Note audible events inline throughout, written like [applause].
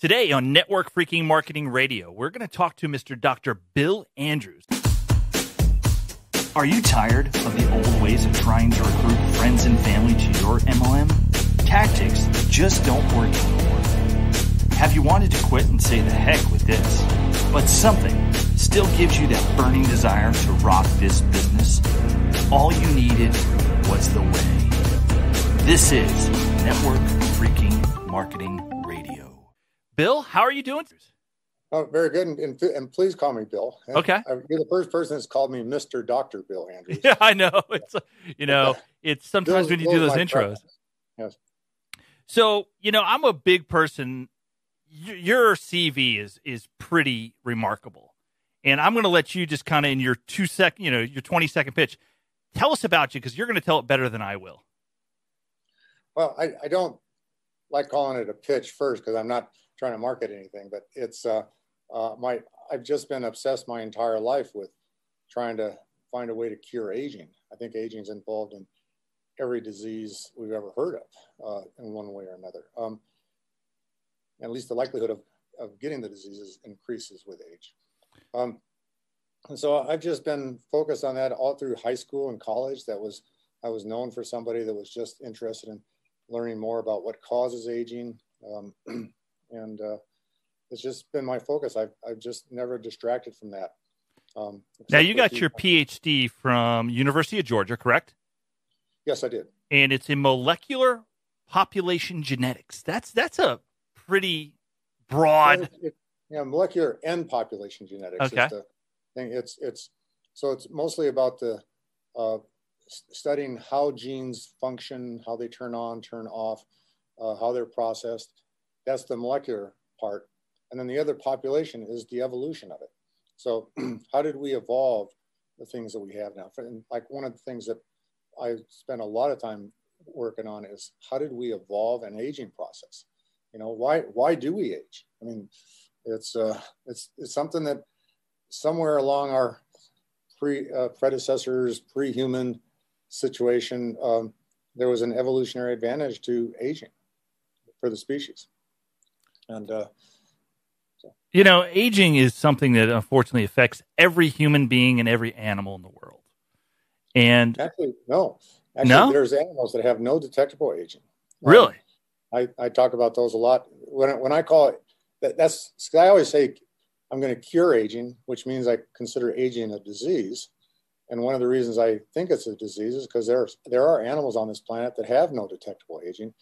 Today on Network Freaking Marketing Radio, we're going to talk to Mr. Dr. Bill Andrews. Are you tired of the old ways of trying to recruit friends and family to your MLM? Tactics just don't work anymore. Have you wanted to quit and say the heck with this, but something still gives you that burning desire to rock this business? All you needed was the way. This is Network Freaking Marketing Bill, how are you doing? Oh, very good. And, and, and please call me Bill. Okay. You're the first person that's called me Mr. Dr. Bill Andrews. [laughs] Yeah, I know. [laughs] It's, you know, it's sometimes when you do those intros. Preference. Yes. So, you know, I'm a big person. Your CV is, is pretty remarkable. And I'm going to let you just kind of in your two second, you know, your 20 second pitch, tell us about you because you're going to tell it better than I will. Well, I, I don't like calling it a pitch first because I'm not trying to market anything, but it's uh, uh, my I've just been obsessed my entire life with trying to find a way to cure aging. I think aging is involved in every disease we've ever heard of uh, in one way or another. Um, at least the likelihood of, of getting the diseases increases with age. Um, and so I've just been focused on that all through high school and college. That was I was known for somebody that was just interested in learning more about what causes aging. Um, [clears throat] and uh, it's just been my focus. I've I've just never distracted from that. Um, now you got your PhD from University of Georgia, correct? Yes, I did. And it's in molecular population genetics. That's that's a pretty broad. It, it, yeah, molecular and population genetics. Okay. the thing. It's it's so it's mostly about the uh, studying how genes function, how they turn on, turn off, uh, how they're processed, that's the molecular part. And then the other population is the evolution of it. So [clears throat] how did we evolve the things that we have now? And like one of the things that I spent a lot of time working on is how did we evolve an aging process? You know, why why do we age? I mean, it's uh, it's it's something that somewhere along our pre uh, predecessors, pre-human situation, um, there was an evolutionary advantage to aging for the species. And uh, so. you know, aging is something that unfortunately affects every human being and every animal in the world. And actually, no, actually, no? there's animals that have no detectable aging. Really? Um, I, I talk about those a lot. When, when I call it, that, that's, I always say I'm going to cure aging, which means I consider aging a disease. And one of the reasons I think it's a disease is because there, there are animals on this planet that have no detectable aging.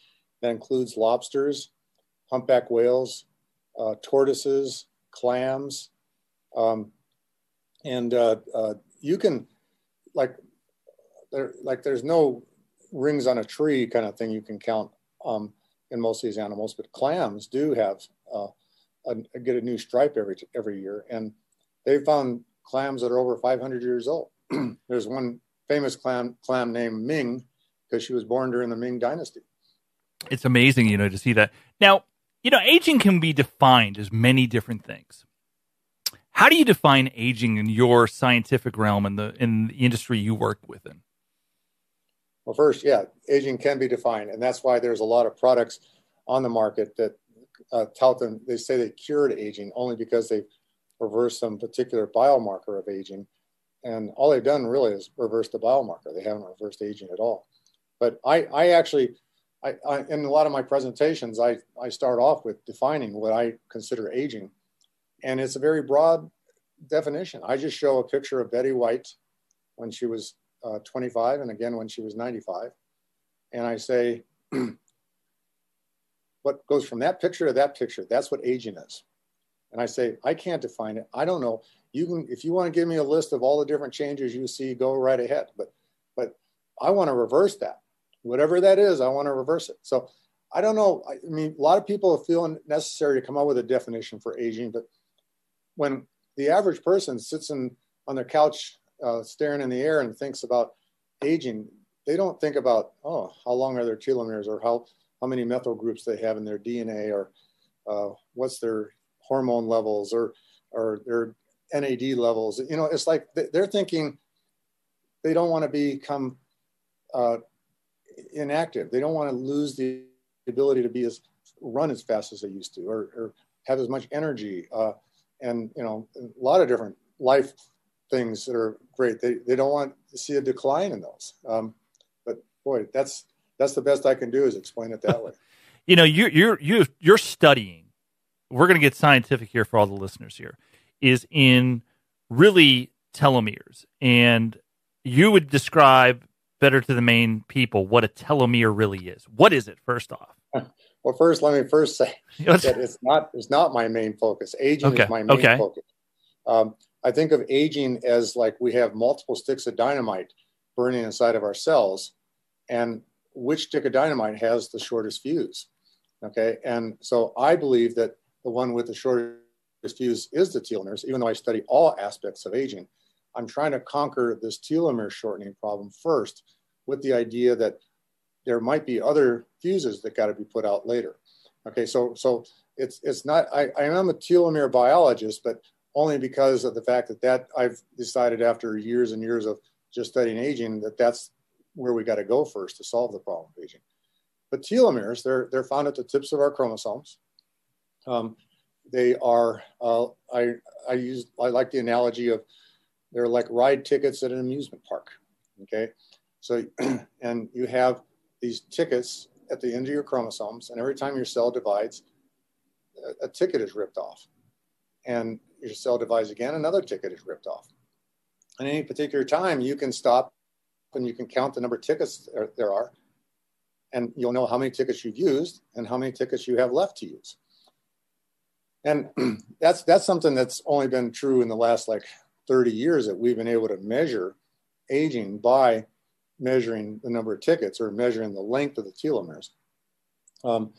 That includes lobsters, humpback whales, uh, tortoises, clams, um, and uh, uh, you can like there like there's no rings on a tree kind of thing you can count um, in most of these animals, but clams do have uh, a, get a new stripe every every year, and they found clams that are over 500 years old. [clears throat] There's one famous clam clam named Ming because she was born during the Ming Dynasty. It's amazing, you know, to see that. Now, you know, aging can be defined as many different things. How do you define aging in your scientific realm and the in the industry you work within? Well, first, yeah, aging can be defined, and that's why there's a lot of products on the market that uh, tout them. They say they cured aging only because they've reversed some particular biomarker of aging, and all they've done really is reverse the biomarker. They haven't reversed aging at all. But I, I actually I, I, in a lot of my presentations, I, I start off with defining what I consider aging. And it's a very broad definition. I just show a picture of Betty White when she was uh, 25 and again when she was 95. And I say, [clears throat] what goes from that picture to that picture, that's what aging is. And I say, I can't define it. I don't know. You can, if you want to give me a list of all the different changes you see, go right ahead. But, but I want to reverse that whatever that is, I want to reverse it. So I don't know. I mean, a lot of people feel necessary to come up with a definition for aging, but when the average person sits in, on their couch uh, staring in the air and thinks about aging, they don't think about, oh, how long are their telomeres or how, how many methyl groups they have in their DNA or uh, what's their hormone levels or, or their NAD levels. You know, it's like they're thinking they don't want to become uh, inactive. They don't want to lose the ability to be as run as fast as they used to or, or have as much energy uh, and you know a lot of different life things that are great. They, they don't want to see a decline in those. Um, but boy that's that's the best i can do is explain it that way. [laughs] You know you're you're you're, you're studying we're going to get scientific here for all the listeners here is in really telomeres. And you would describe better to the main people what a telomere really is. What is it first off? [laughs] Well first let me first say [laughs] that it's not it's not my main focus. Aging okay. is my main okay. focus. Um, i think of aging as like we have multiple sticks of dynamite burning inside of our cells and which stick of dynamite has the shortest fuse? Okay and so i believe that the one with the shortest fuse is the telomeres even though i study all aspects of aging I'm trying to conquer this telomere shortening problem first with the idea that there might be other fuses that got to be put out later. Okay, so so it's it's not I, I am a telomere biologist, but only because of the fact that that I've decided after years and years of just studying aging that that's where we got to go first to solve the problem of aging. But telomeres, they're they're found at the tips of our chromosomes. Um, they are uh, I I use I like the analogy of they're like ride tickets at an amusement park. Okay. So, [clears throat] and you have these tickets at the end of your chromosomes, and every time your cell divides, a, a ticket is ripped off. And your cell divides again, another ticket is ripped off. At any particular time, you can stop and you can count the number of tickets there, there are, and you'll know how many tickets you've used and how many tickets you have left to use. And [clears throat] that's that's something that's only been true in the last like 30 years that we've been able to measure aging by measuring the number of tickets or measuring the length of the telomeres. Um,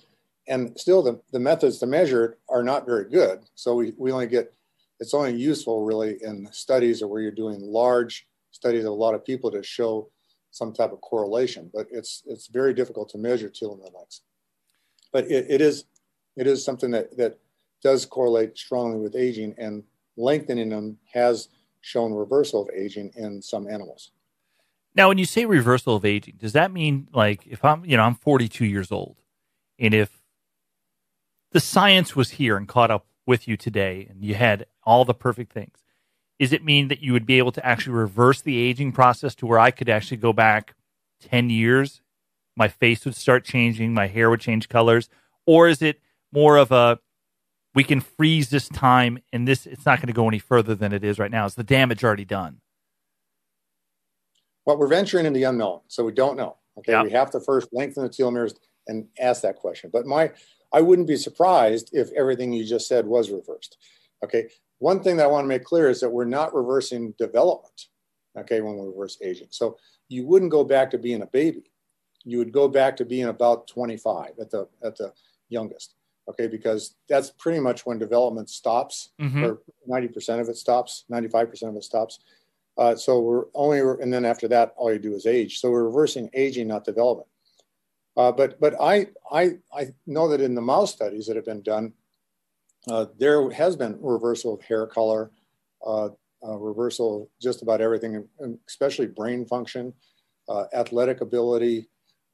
and still, the, the methods to measure it are not very good. So we, we only get, it's only useful really in studies or where you're doing large studies of a lot of people to show some type of correlation, but it's, it's very difficult to measure telomere lengths. But it, it is, it is something that, that does correlate strongly with aging and lengthening them has shown reversal of aging in some animals. Now, when you say reversal of aging, does that mean like if I'm, you know, I'm 42 years old, and if the science was here and caught up with you today, and you had all the perfect things, does it mean that you would be able to actually reverse the aging process to where I could actually go back 10 years, my face would start changing, my hair would change colors, or is it more of a we can freeze this time and this it's not going to go any further than it is right now. Is the damage already done? Well, we're venturing in the unknown, so we don't know. Okay, yeah. we have to first lengthen the telomeres and ask that question. But my, I wouldn't be surprised if everything you just said was reversed. Okay, one thing that I want to make clear is that we're not reversing development. Okay, when we reverse aging, so you wouldn't go back to being a baby. You would go back to being about 25 at the at the youngest okay because that's pretty much when development stops mm-hmm. or 90% of it stops 95% of it stops. Uh, so we're only and then after that all you do is age. So we're reversing aging not development. Uh, but but I, I i know that in the mouse studies that have been done uh, there has been reversal of hair color uh, uh, reversal of just about everything especially brain function uh, athletic ability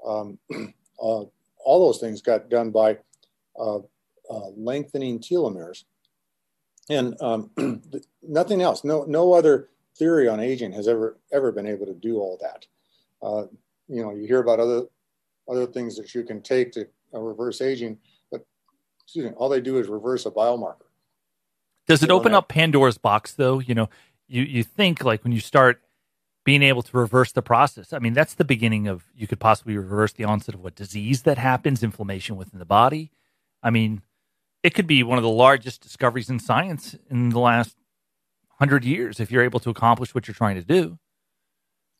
um, [clears throat] all those things got done by lengthening telomeres. And um, [clears throat] nothing else, no, no other theory on aging has ever, ever been able to do all that. Uh, you know, you hear about other, other things that you can take to uh, reverse aging, but excuse me, all they do is reverse a biomarker. Does it open up Pandora's box though? You know, you, you think like when you start being able to reverse the process. I mean, that's the beginning of you could possibly reverse the onset of what disease that happens, inflammation within the body. I mean, it could be one of the largest discoveries in science in the last hundred years if you're able to accomplish what you're trying to do.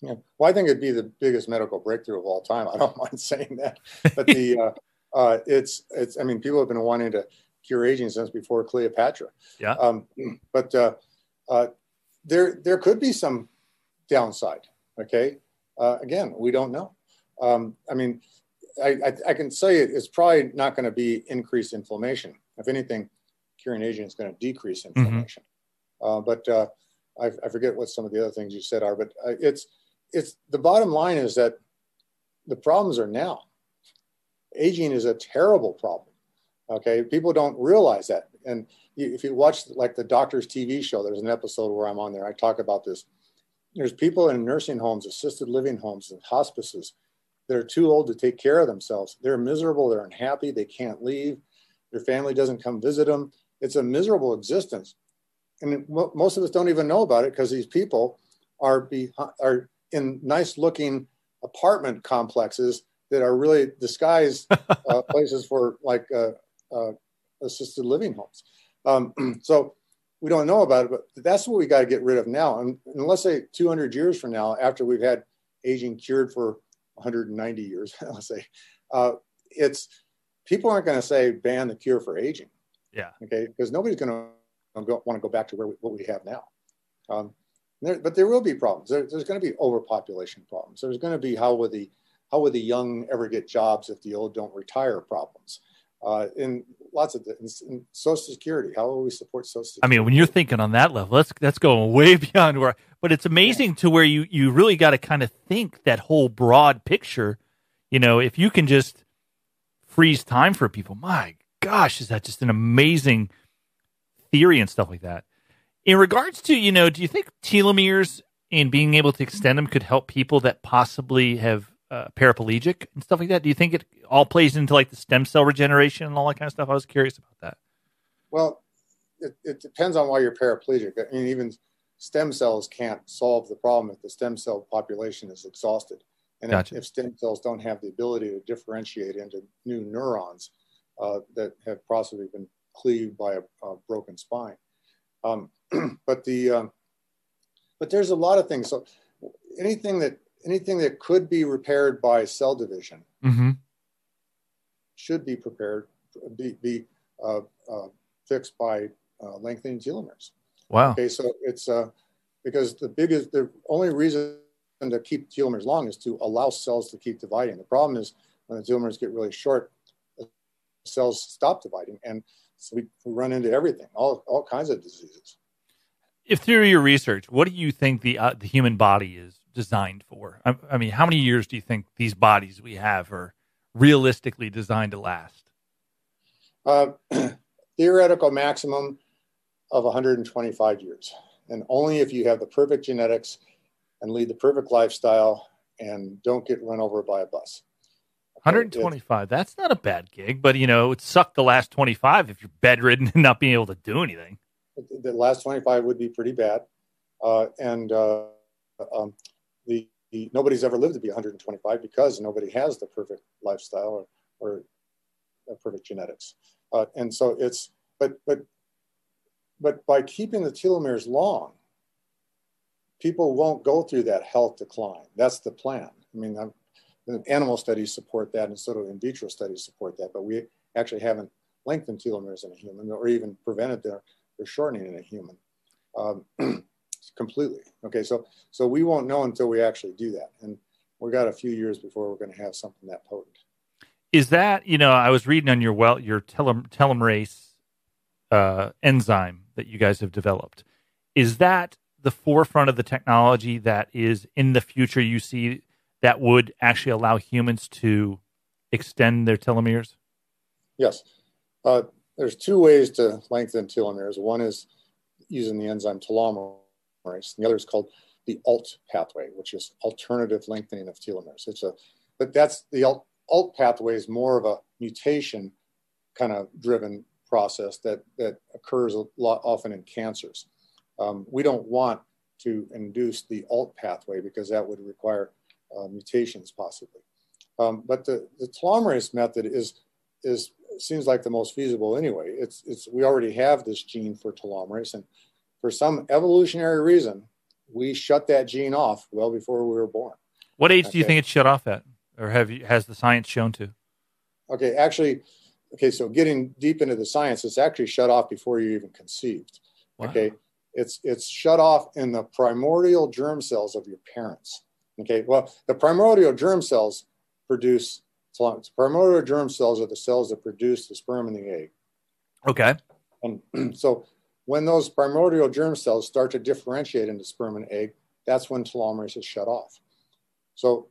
Yeah. Well, I think it'd be the biggest medical breakthrough of all time. I don't [laughs] mind saying that, but the [laughs] uh, uh, it's it's. I mean, people have been wanting to cure aging since before Cleopatra. Yeah. Um, but uh, uh, there there could be some downside. Okay. Uh, again, we don't know. Um, I mean, I, I, I can say it, it's probably not going to be increased inflammation. If anything, curing agent is going to decrease mm-hmm. inflammation. Mm-hmm. Uh, but uh, I, I, forget what some of the other things you said are. But uh, it's it's the bottom line is that the problems are now. Aging is a terrible problem. Okay, people don't realize that. And if you watch like the doctor's TV show, there's an episode where I'm on there. I talk about this. There's people in nursing homes, assisted living homes, and hospices that are too old to take care of themselves. They're miserable. They're unhappy. They can't leave. Their family doesn't come visit them. It's a miserable existence. And most of us don't even know about it because these people are be, are in nice looking apartment complexes that are really disguised [laughs] uh, places for like uh, uh, assisted living homes. Um, [clears throat] so we don't know about it, but that's what we got to get rid of now. And, and let's say 200 years from now, after we've had aging cured for 190 years, [laughs] I'll say, uh, it's people aren't going to say ban the cure for aging. Yeah. Okay. Because nobody's going to want to go back to where we, what we have now. Um, there, but there will be problems. There, there's going to be overpopulation problems. There's going to be how will the how would the young ever get jobs if the old don't retire problems. Uh, in lots of in, in Social Security, how will we support Social Security? I mean, when you're thinking on that level, that's that's going way [laughs] beyond where. But it's amazing yeah. to where you you really got to kind of think that whole broad picture. You know, if you can just freeze time for people, my gosh, is that just an amazing theory and stuff like that? In regards to, you know, do you think telomeres and being able to extend them could help people that possibly have uh, paraplegic and stuff like that? Do you think it all plays into like the stem cell regeneration and all that kind of stuff? I was curious about that. Well, it, it depends on why you're paraplegic. I mean, even stem cells can't solve the problem if the stem cell population is exhausted. And gotcha. if, if, stem cells don't have the ability to differentiate into new neurons uh, that have possibly been cleaved by a, a broken spine. Um, [clears throat] but the um, but there's a lot of things. So anything that anything that could be repaired by cell division mm-hmm. should be prepared be, be uh, uh, fixed by uh, lengthening telomeres. Wow. Okay, so it's uh, because the biggest the only reason to keep telomeres long is to allow cells to keep dividing. The problem is when the telomeres get really short, cells stop dividing, and so we, run into everything, all all kinds of diseases. If through your research, what do you think the uh, the human body is designed for? I, I mean, how many years do you think these bodies we have are realistically designed to last? Uh, [clears throat] theoretical maximum of 125 years, and only if you have the perfect genetics and lead the perfect lifestyle and don't get run over by a bus. 125. That's not a bad gig, but you know, it sucked the last 25 if you're bedridden [laughs] and not being able to do anything. The last 25 would be pretty bad. Uh, and uh, um, the, the, nobody's ever lived to be 125 because nobody has the perfect lifestyle or, or perfect genetics. Uh, and so it's, but, but, but by keeping the telomeres long, people won't go through that health decline. That's the plan. I mean, I'm, animal studies support that, and sort of in vitro studies support that, but we actually haven't lengthened telomeres in a human or even prevented their, their shortening in a human um, [clears throat] completely. Okay, so so we won't know until we actually do that, and we got a few years before we're going to have something that potent. Is that you know? I was reading on your well your telem, telomerase uh, enzyme that you guys have developed. Is that the forefront of the technology that is in the future? You see that would actually allow humans to extend their telomeres? Yes. Uh, there's two ways to lengthen telomeres. One is using the enzyme telomerase, the other is called the ALT pathway, which is alternative lengthening of telomeres. It's a, but that's the ALT, ALT pathway is more of a mutation kind of driven process that, that occurs a lot often in cancers. Um, we don't want to induce the ALT pathway because that would require uh, mutations possibly. Um, but the, the telomerase method is, is seems like the most feasible anyway. It's, it's, we already have this gene for telomerase, and for some evolutionary reason, we shut that gene off well before we were born. What age okay. do you think it's shut off at, or have you, has the science shown to? Okay, actually, okay. So getting deep into the science, it's actually shut off before you even conceived. Wow. Okay, it's it's shut off in the primordial germ cells of your parents. Okay, well, the primordial germ cells produce primordial germ cells are the cells that produce the sperm and the egg. Okay. And [clears throat] so when those primordial germ cells start to differentiate into sperm and egg, that's when telomerase is shut off. So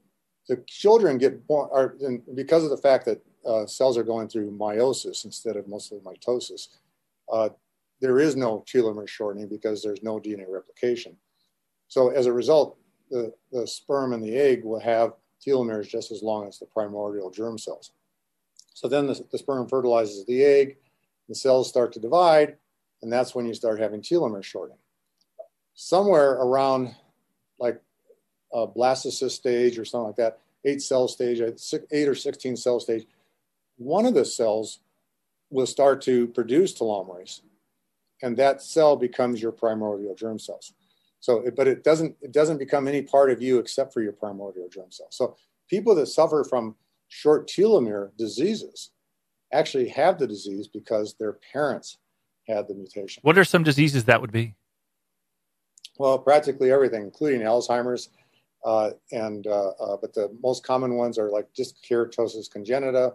the children get born, are, because of the fact that uh, cells are going through meiosis instead of mostly mitosis, uh, there is no telomere shortening because there's no DNA replication. So as a result, the, the sperm and the egg will have telomeres just as long as the primordial germ cells. So then the, the sperm fertilizes the egg, the cells start to divide, and that's when you start having telomere shortening. Somewhere around like a blastocyst stage or something like that, eight cell stage, uh, eight or 16 cell stage, one of the cells will start to produce telomerase, and that cell becomes your primordial germ cells. So, but it doesn't it doesn't become any part of you except for your primordial germ cells. So, people that suffer from short telomere diseases actually have the disease because their parents had the mutation. What are some diseases that would be? Well, practically everything, including Alzheimer's, uh, and uh, uh, but the most common ones are like dyskeratosis congenita,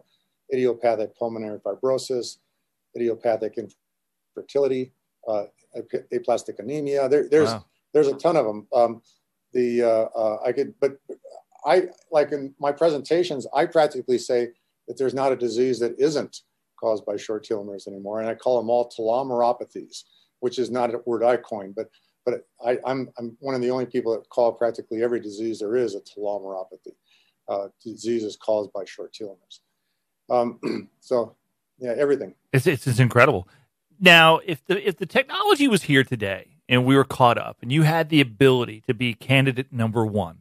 idiopathic pulmonary fibrosis, idiopathic infertility, uh, aplastic anemia. There, there's wow. there's a ton of them. Um, the uh, uh, I could, but I like in my presentations, I practically say that there's not a disease that isn't caused by short telomeres anymore, and I call them all telomeropathies, which is not a word I coined, but but I, am I'm, I'm one of the only people that call practically every disease there is a telomeropathy. Uh, disease is caused by short telomeres. Um, [clears throat] so, yeah, everything. It's, it's, it's incredible. Now, if the if the technology was here today and we were caught up, and you had the ability to be candidate number one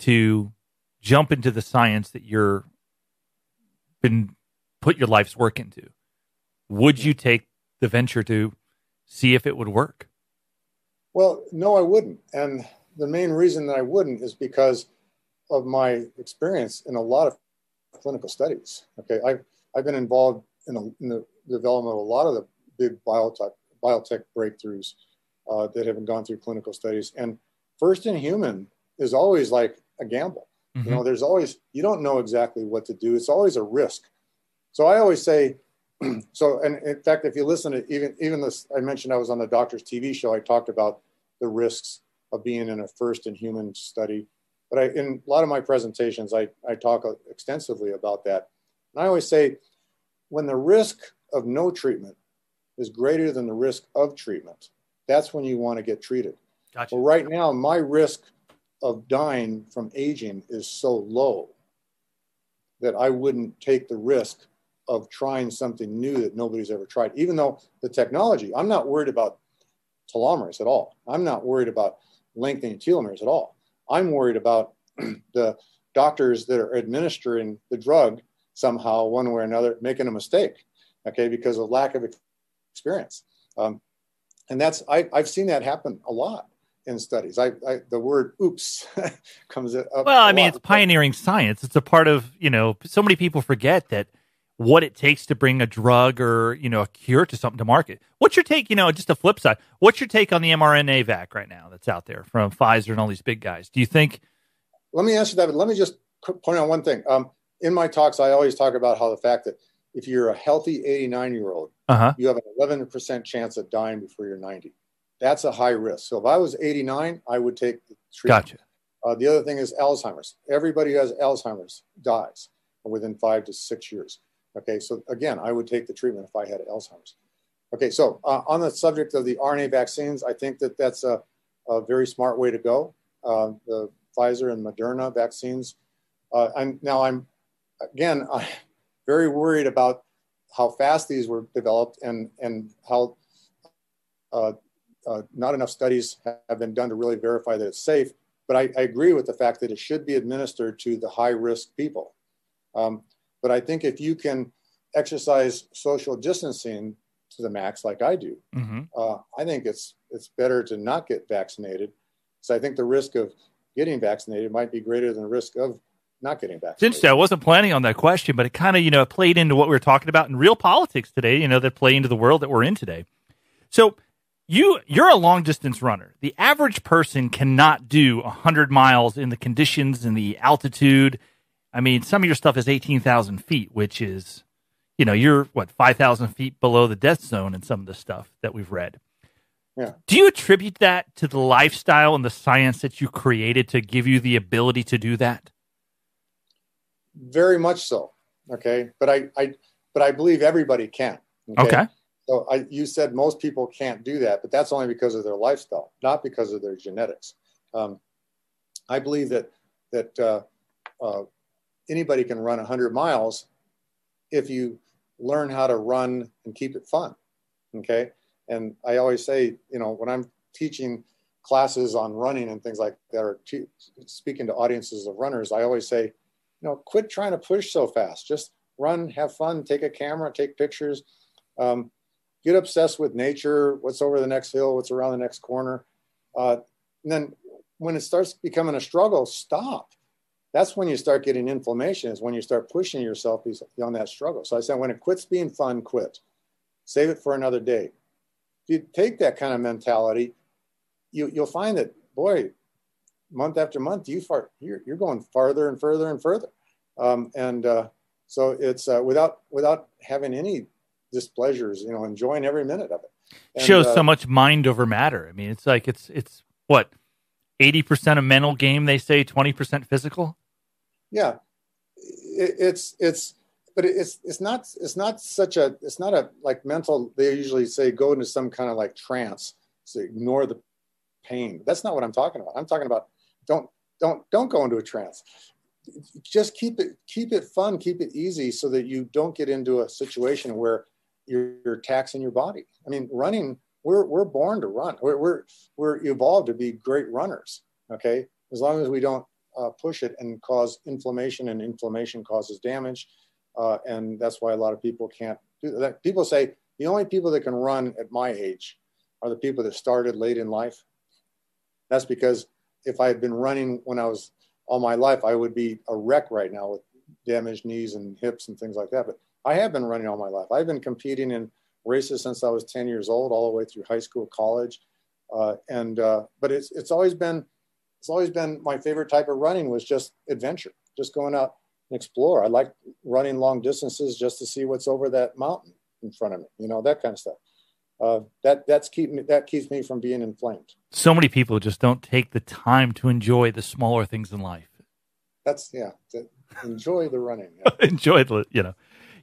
to jump into the science that you're been put your life's work into, would you take the venture to see if it would work? Well, no, I wouldn't. And the main reason that I wouldn't is because of my experience in a lot of clinical studies. Okay, I've, I've been involved in, a, in the development of a lot of the big biotech, biotech breakthroughs uh, that have gone through clinical studies. And first in human is always like a gamble. Mm-hmm. You know, there's always, you don't know exactly what to do. It's always a risk. So I always say, [clears throat] so, and in fact, if you listen to even even this, I mentioned I was on the doctor's TV show. I talked about the risks of being in a first in human study. But I, in a lot of my presentations, I, I talk extensively about that. And I always say, when the risk of no treatment is greater than the risk of treatment, that's when you want to get treated. Gotcha. Well, right now, my risk of dying from aging is so low that I wouldn't take the risk of trying something new that nobody's ever tried. Even though the technology, I'm not worried about telomeres at all. I'm not worried about lengthening telomeres at all. I'm worried about [clears throat] the doctors that are administering the drug somehow, one way or another, making a mistake, okay, because of lack of experience. Um, and that's, I, have seen that happen a lot in studies. I, I the word oops [laughs] comes up. Well, I mean, lot. it's pioneering science. It's a part of, you know, so many people forget that what it takes to bring a drug or you know a cure to something to market. What's your take? You know, just a flip side. What's your take on the mRNA vac right now that's out there from Pfizer and all these big guys? Do you think? Let me answer that, but let me just point out one thing. Um, in my talks, I always talk about how the fact that if you're a healthy 89 year old, uh-huh. you have an 11% chance of dying before you're 90. That's a high risk. So if I was 89, I would take the treatment. Gotcha. Uh, the other thing is Alzheimer's. Everybody who has Alzheimer's dies within five to six years. Okay, so again, I would take the treatment if I had Alzheimer's. Okay, so uh, on the subject of the RNA vaccines, I think that that's a, a very smart way to go. Uh, the Pfizer and Moderna vaccines. Uh, I'm, now I'm, again, [laughs] I'm very worried about how fast these were developed and, and how uh, uh, not enough studies have been done to really verify that it's safe. But I, I agree with the fact that it should be administered to the high risk people. Um, but I think if you can exercise social distancing to the max, like I do, mm-hmm. uh, I think it's it's better to not get vaccinated. So I think the risk of getting vaccinated might be greater than the risk of not getting vaccinated. Since I wasn't planning on that question, but it kind of you know played into what we were talking about in real politics today. You know that play into the world that we're in today. So you you're a long distance runner. The average person cannot do 100 miles in the conditions and the altitude I mean, some of your stuff is 18,000 feet, which is, you know, you're what, 5,000 feet below the death zone in some of the stuff that we've read. Yeah. Do you attribute that to the lifestyle and the science that you created to give you the ability to do that? Very much so. Okay, but I, I, but I believe everybody can. Okay. okay. So I, you said most people can't do that, but that's only because of their lifestyle, not because of their genetics. Um, I believe that that uh, uh, anybody can run 100 miles if you learn how to run and keep it fun. Okay, and I always say, you know, when I'm teaching classes on running and things like that, or te- speaking to audiences of runners, I always say, you know, quit trying to push so fast. Just run, have fun, take a camera, take pictures. Um, get obsessed with nature, what's over the next hill, what's around the next corner. Uh, and then when it starts becoming a struggle, stop. That's when you start getting inflammation, is when you start pushing yourself beyond that struggle. So I said, when it quits being fun, quit. Save it for another day. If you take that kind of mentality, you, you'll find that, boy, month after month, you far, you're, you're going farther and further and further. Um, and uh, so it's uh, without without having any displeasures, you know, enjoying every minute of it. And, Shows uh, so much mind over matter. I mean, it's like it's it's what eighty percent a mental game. They say twenty percent physical. Yeah, it, it's it's but it's it's not it's not such a it's not a like mental. They usually say go into some kind of like trance, so ignore the pain. That's not what I'm talking about. I'm talking about don't don't don't go into a trance just keep it keep it fun keep it easy so that you don't get into a situation where you're, you're taxing your body. I mean, running, we're, we're born to run. We're, we're, we're evolved to be great runners. Okay. As long as we don't uh, push it and cause inflammation and inflammation causes damage. Uh, and that's why a lot of people can't do that. People say the only people that can run at my age are the people that started late in life. That's because if I had been running when I was all my life, I would be a wreck right now with damaged knees and hips and things like that. But I have been running all my life. I've been competing in races since I was 10 years old, all the way through high school, college, uh, and uh, but it's it's always been it's always been my favorite type of running was just adventure, just going out and explore. I like running long distances just to see what's over that mountain in front of me, you know, that kind of stuff. Uh, that that's keep me, that keeps me from being inflamed. So many people just don't take the time to enjoy the smaller things in life. That's yeah. enjoy the running. Yeah. [laughs] enjoy the you know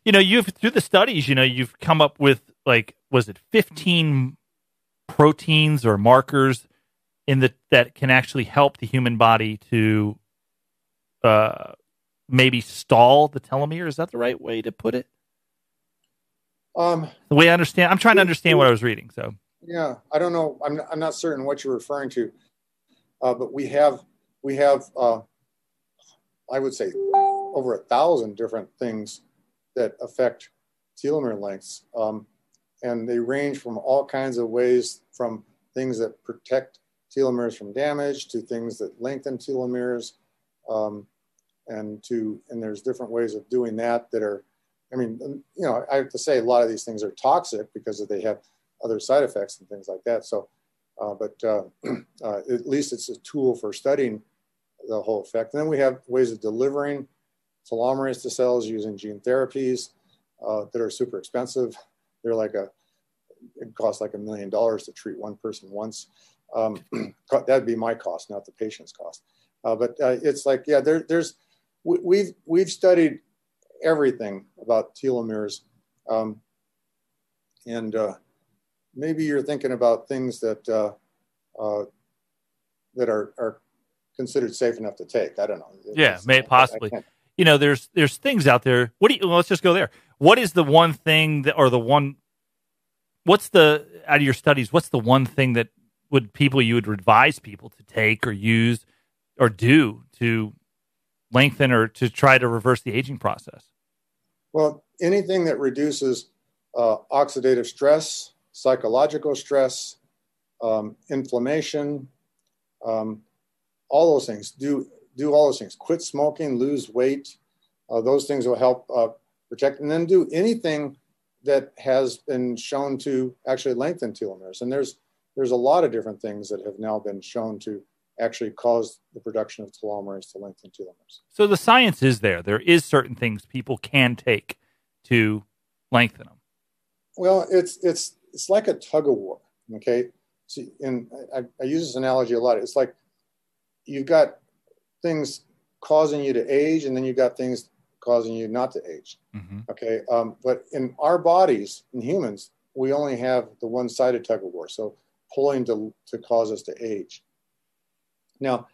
you know, you've through the studies, you know, you've come up with like was it 15 proteins or markers in the that can actually help the human body to uh maybe stall the telomere. Is that the right way to put it? Um, the way I understand, I'm trying to understand what I was reading. So yeah, I don't know. I'm I'm not certain what you're referring to, uh, but we have we have uh, I would say over a thousand different things that affect telomere lengths. Um, and they range from all kinds of ways from things that protect telomeres from damage to things that lengthen telomeres. Um, and to and there's different ways of doing that that are i mean you know i have to say a lot of these things are toxic because they have other side effects and things like that so uh, but uh, [clears throat] uh, at least it's a tool for studying the whole effect and then we have ways of delivering telomerase to cells using gene therapies uh, that are super expensive. They're like a, it costs like a million dollars to treat one person once. Um, [clears throat] that'd be my cost, not the patient's cost. Uh, but uh, it's like, yeah, there, there's, we, we've, we've studied everything about telomeres. Um, and uh, maybe you're thinking about things that, uh, uh, that are, are considered safe enough to take. I don't know. Yeah, may possibly you know, there's there's things out there. What do you? Well, let's just go there. What is the one thing that, or the one? What's the out of your studies? What's the one thing that would people you would advise people to take or use or do to lengthen or to try to reverse the aging process? Well, anything that reduces uh, oxidative stress, psychological stress, um, inflammation, um, all those things. Do do all those things. Quit smoking, lose weight. Uh, those things will help uh, protect. And then do anything that has been shown to actually lengthen telomeres. And there's there's a lot of different things that have now been shown to actually cause the production of telomeres to lengthen telomeres. So the science is there. There is certain things people can take to lengthen them. Well, it's it's it's like a tug of war. Okay, see, and I, I use this analogy a lot. It's like you've got things causing you to age, and then you've got things causing you not to age. Mm-hmm. Okay, um, but in our bodies, in humans, we only have the one-sided tug of war, so pulling to to cause us to age. Now,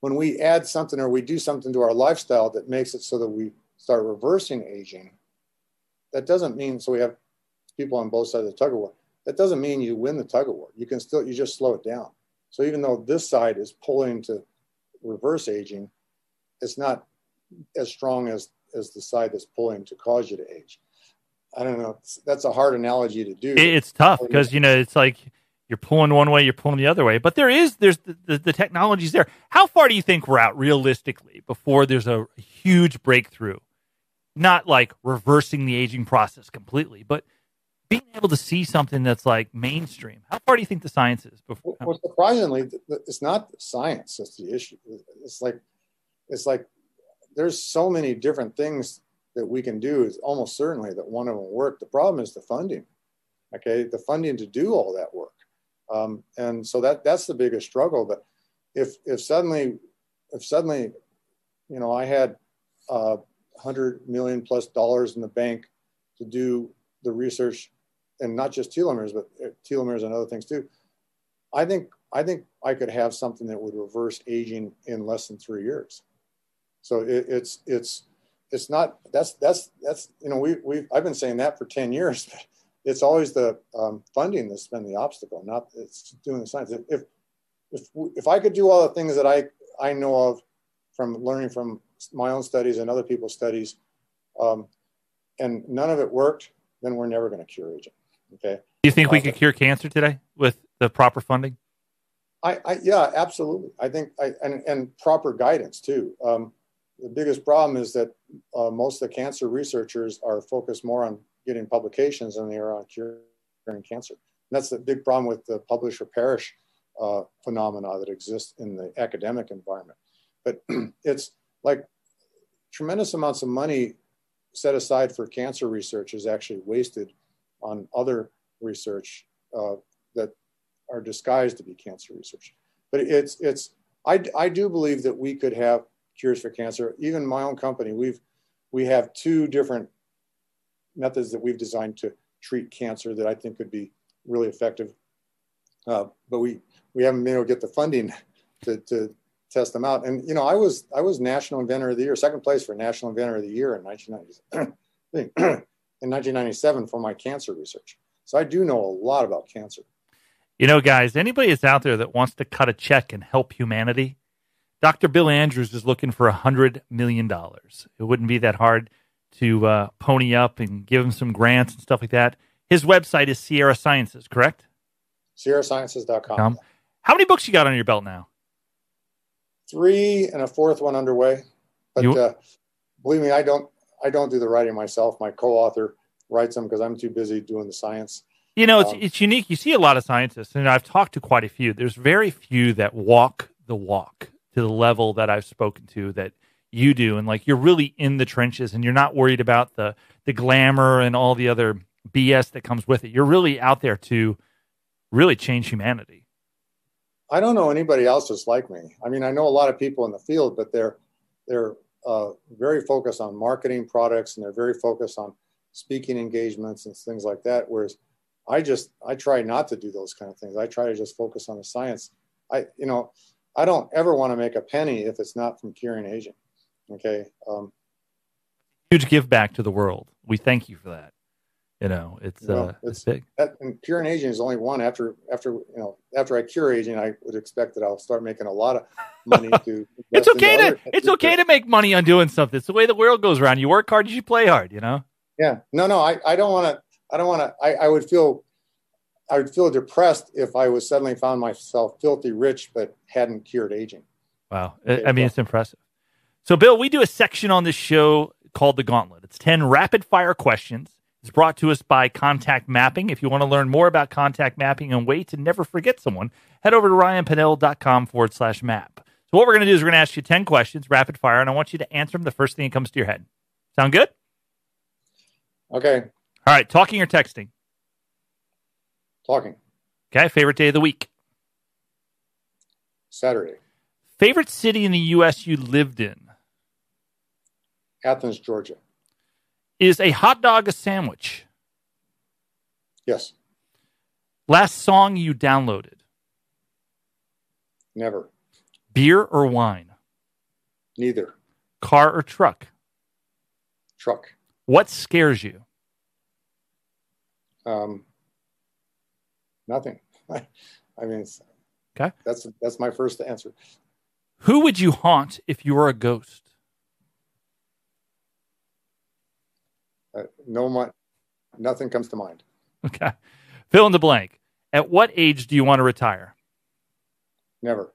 when we add something or we do something to our lifestyle that makes it so that we start reversing aging, that doesn't mean so we have people on both sides of the tug of war. That doesn't mean you win the tug of war. You can still you just slow it down. So even though this side is pulling to reverse aging, it's not as strong as as the side that's pulling to cause you to age. I don't know. That's a hard analogy to do. It's tough because you know it's like you're pulling one way, you're pulling the other way. But there is there's the, the, the technology's there. How far do you think we're out realistically before there's a huge breakthrough? Not like reversing the aging process completely, but being able to see something that's like mainstream. How far do you think the science is before? Well, surprisingly, it's not science that's the issue. It's like it's like there's so many different things that we can do. Is almost certainly that one of them work. The problem is the funding. Okay, the funding to do all that work. Um, and so that that's the biggest struggle. But if if suddenly if suddenly, you know, I had uh, hundred million plus dollars in the bank to do the research, and not just telomeres, but uh, telomeres and other things too. I think I think I could have something that would reverse aging in less than three years. So it, it's it's it's not that's that's that's you know we we I've been saying that for ten years. [laughs] it's always the um, funding that's been the obstacle, not it's doing the science. If, if if if I could do all the things that I I know of from learning from my own studies and other people's studies, um, and none of it worked, then we're never going to cure aging. Okay. Do you think uh, we could cure cancer today with the proper funding? I, I yeah, absolutely. I think I and and proper guidance too. Um, the biggest problem is that uh, most of the cancer researchers are focused more on getting publications than they are on curing cancer. And that's the big problem with the publish or perish uh, phenomena that exists in the academic environment. But [clears throat] it's like tremendous amounts of money set aside for cancer research is actually wasted on other research uh, that are disguised to be cancer research. But it's it's I, I do believe that we could have cures for cancer. Even my own company, we've we have two different methods that we've designed to treat cancer that I think could be really effective. Uh, but we we haven't been able to get the funding [laughs] to, to test them out. And you know, I was I was National Inventor of the Year, second place for National Inventor of the Year in 1990, [clears throat] [clears throat] in 1997 for my cancer research. So I do know a lot about cancer. You know, guys, anybody that's out there that wants to cut a check and help humanity, Dr. Bill Andrews is looking for a hundred million dollars. It wouldn't be that hard to uh, pony up and give him some grants and stuff like that. His website is Sierra Sciences, correct? SierraSciences.com. How many books you got on your belt now? Three and a fourth one underway. But you... uh, believe me, I don't. I don't do the writing myself. My co-author writes them because I'm too busy doing the science. You know, it's um, it's unique. You see a lot of scientists, and I've talked to quite a few. There's very few that walk the walk to the level that I've spoken to that you do and like you're really in the trenches and you're not worried about the the glamour and all the other BS that comes with it. You're really out there to really change humanity. I don't know anybody else that's like me. I mean, I know a lot of people in the field, but they're they're uh, very focused on marketing products and they're very focused on speaking engagements and things like that. Whereas I just I try not to do those kind of things. I try to just focus on the science. I you know I don't ever want to make a penny if it's not from curing aging. Okay. Um, Huge give back to the world. We thank you for that. You know, it's well, uh, it's, it's, big. That, and curing aging is only one. After after you know after I cure aging, I would expect that I'll start making a lot of money to. [laughs] it's okay to it's okay to make money on doing something. It's the way the world goes around. You work hard, you play hard. You know. Yeah. No. No. I I don't want to. I don't want to. I I would feel. I would feel depressed if I was suddenly found myself filthy rich but hadn't cured aging. Wow. Okay, I mean, it's impressive. So, Bill, we do a section on this show called The Gauntlet. It's 10 rapid fire questions. It's brought to us by Contact Mapping. If you want to learn more about contact mapping and way to never forget someone, head over to ryanpenel.com forward slash map. So, what we're going to do is we're going to ask you 10 questions, rapid fire, and I want you to answer them the first thing that comes to your head. Sound good? Okay. All right. Talking or texting? Talking. Okay. Favorite day of the week? Saturday. Favorite city in the U.S. you lived in? Athens, Georgia. Is a hot dog a sandwich? Yes. Last song you downloaded? Never. Beer or wine? Neither. Car or truck? Truck. What scares you? Um, nothing. [laughs] I mean, okay. That's that's my first answer. Who would you haunt if you were a ghost? Uh, no, my, nothing comes to mind. Okay. Fill in the blank. At what age do you want to retire? Never.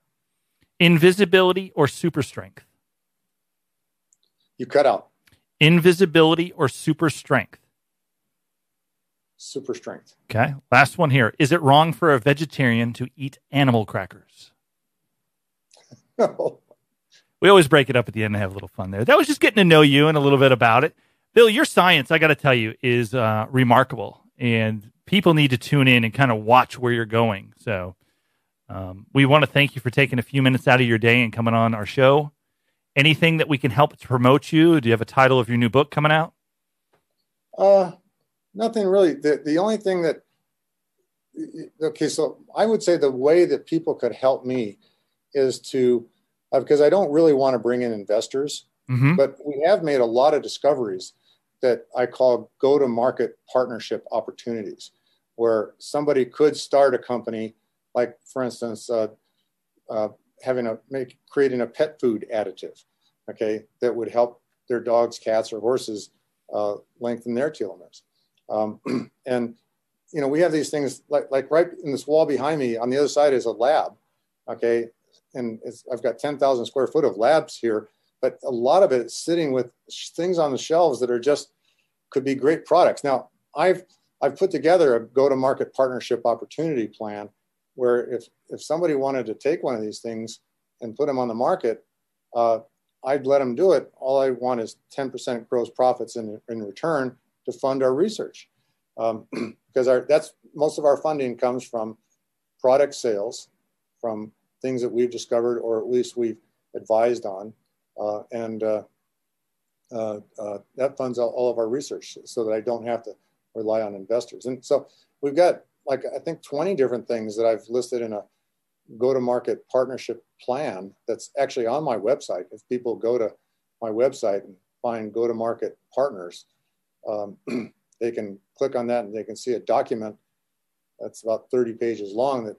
Invisibility or super strength? You cut out. Invisibility or super strength? Super strength. Okay. Last one here. Is it wrong for a vegetarian to eat animal crackers? [laughs] No. We always break it up at the end and have a little fun there. That was just getting to know you and a little bit about it. Bill, your science, I got to tell you, is uh, remarkable. And people need to tune in and kind of watch where you're going. So um, we want to thank you for taking a few minutes out of your day and coming on our show. Anything that we can help to promote you? Do you have a title of your new book coming out? Uh, nothing really. The, the only thing that, okay, so I would say the way that people could help me is to, uh, because I don't really want to bring in investors, mm-hmm. but we have made a lot of discoveries that I call go to market partnership opportunities, where somebody could start a company, like for instance, uh, uh, having a make creating a pet food additive, okay, that would help their dogs, cats, or horses uh, lengthen their telomeres. Um, [clears throat] and you know, we have these things like like right in this wall behind me. On the other side is a lab, okay, and I've got ten thousand square foot of labs here but a lot of it is sitting with things on the shelves that are just could be great products. Now, I've I've put together a go-to-market partnership opportunity plan where if if somebody wanted to take one of these things and put them on the market, uh, I'd let them do it. All I want is 10% gross profits in, in return to fund our research, um, [clears throat] because our that's most of our funding comes from product sales, from things that we've discovered or at least we've advised on, and uh, uh, uh, that funds all, all, of our research so that I don't have to rely on investors. And so we've got like I think 20 different things that I've listed in a go-to-market partnership plan that's actually on my website. If people go to my website and find go-to-market partners, um, [clears throat] they can click on that and they can see a document that's about 30 pages long that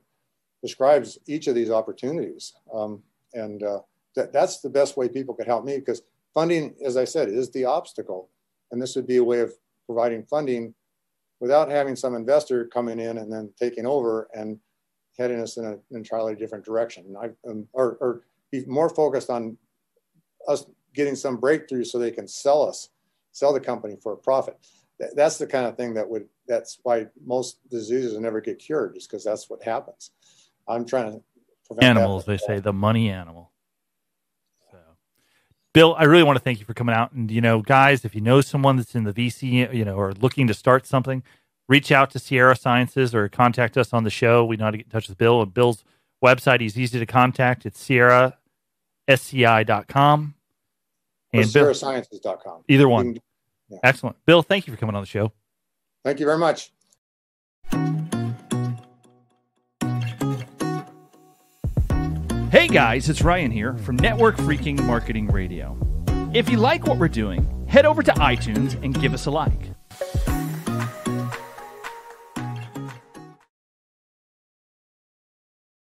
describes each of these opportunities. Um, and uh, that, that's the best way people could help me because funding, as I said, is the obstacle. And this would be a way of providing funding without having some investor coming in and then taking over and heading us in an entirely different direction. I, um, or, or be more focused on us getting some breakthrough so they can sell us, sell the company for a profit. That's the kind of thing that would, that's why most diseases never get cured, just because that's what happens. I'm trying to prevent animals, they say the money animal. Bill, I really want to thank you for coming out. And, you know, guys, if you know someone that's in the VC, you know, or looking to start something, reach out to Sierra Sciences or contact us on the show. We know how to get in touch with Bill. And Bill's website, he's easy to contact. It's sierrasci.com. And sierrasciences.com. Either one. Yeah. Excellent. Bill, thank you for coming on the show. Thank you very much. Guys, it's Ryan here from Network Freaking Marketing Radio. If you like what we're doing, head over to iTunes and give us a like.